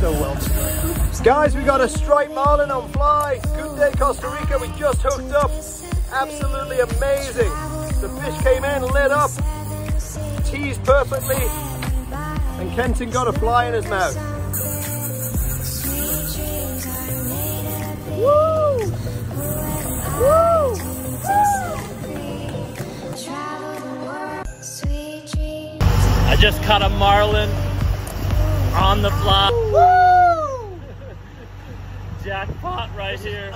so well. Guys, we got a striped marlin on fly. Good day, Costa Rica. We just hooked up. Absolutely amazing. The fish came in, lit up, teased perfectly, and Kenton got a fly in his mouth. Woo! Woo! I just caught a marlin on the fly. Jackpot right here.